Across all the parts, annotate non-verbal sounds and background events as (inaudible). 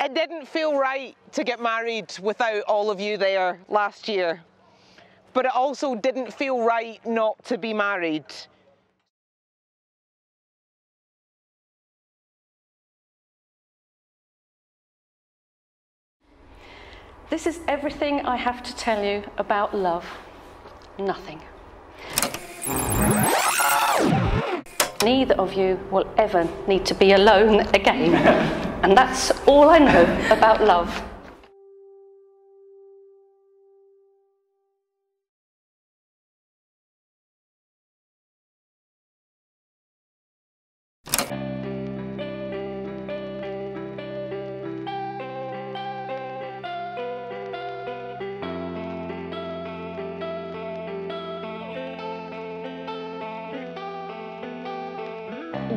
It didn't feel right to get married without all of you there last year, but it also didn't feel right not to be married. This is everything I have to tell you about love. Nothing. Neither of you will ever need to be alone (laughs) again. And that's all I know about love.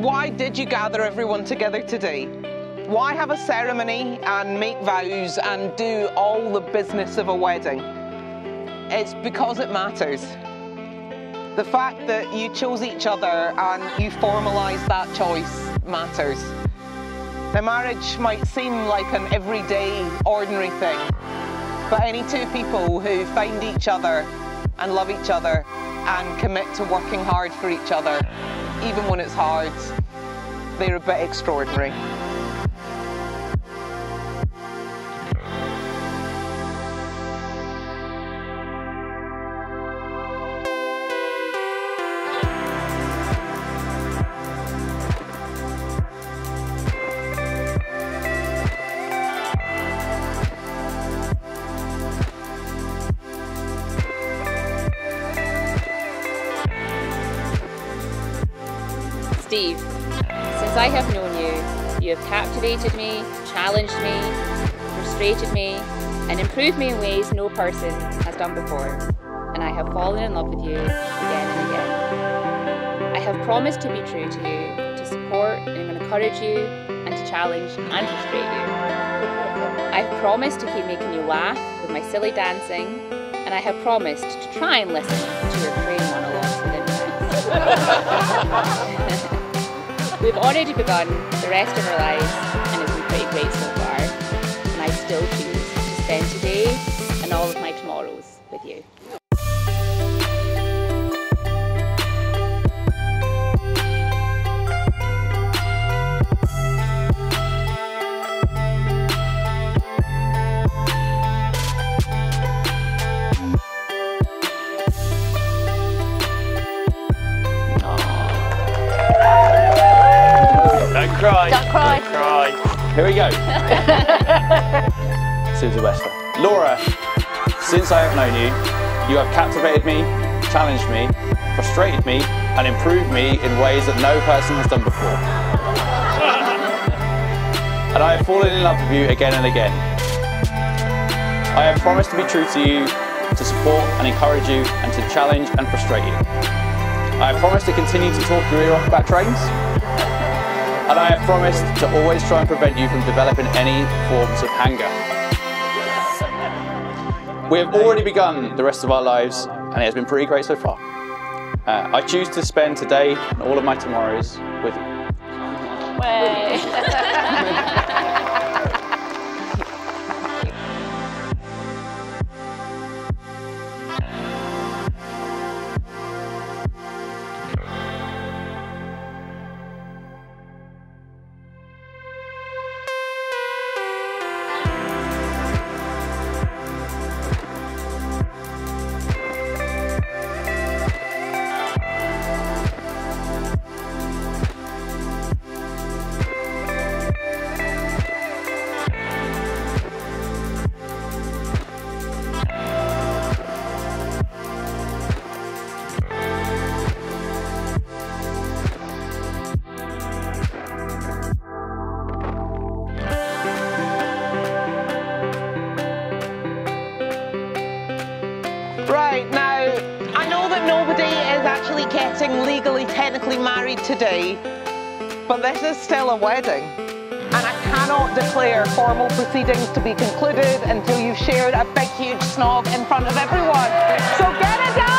Why did you gather everyone together today? Why have a ceremony and make vows and do all the business of a wedding? It's because it matters. The fact that you chose each other and you formalised that choice matters. The marriage might seem like an everyday, ordinary thing, but any two people who find each other and love each other and commit to working hard for each other, even when it's hard, they're a bit extraordinary. Steve, since I have known you, you have captivated me, challenged me, frustrated me, and improved me in ways no person has done before. And I have fallen in love with you again and again. I have promised to be true to you, to support and encourage you, and to challenge and frustrate you. I have promised to keep making you laugh with my silly dancing, and I have promised to try and listen to your train monologues within minutes. (laughs) We've already begun the rest of our lives and it's been pretty great so far. And I still choose to spend today and all of my tomorrows with you. Cry. Don't cry. Don't cry. Here we go. (laughs) Susan Wester. Laura, since I have known you, you have captivated me, challenged me, frustrated me, and improved me in ways that no person has done before. (laughs) and I have fallen in love with you again and again. I have promised to be true to you, to support and encourage you, and to challenge and frustrate you. I have promised to continue to talk your ear off about trains. And I have promised to always try and prevent you from developing any forms of anger. We have already begun the rest of our lives, and it has been pretty great so far. Uh, I choose to spend today and all of my tomorrows with you. Right, (laughs) getting legally, technically married today, but this is still a wedding. And I cannot declare formal proceedings to be concluded until you've shared a big, huge snog in front of everyone. So get it done!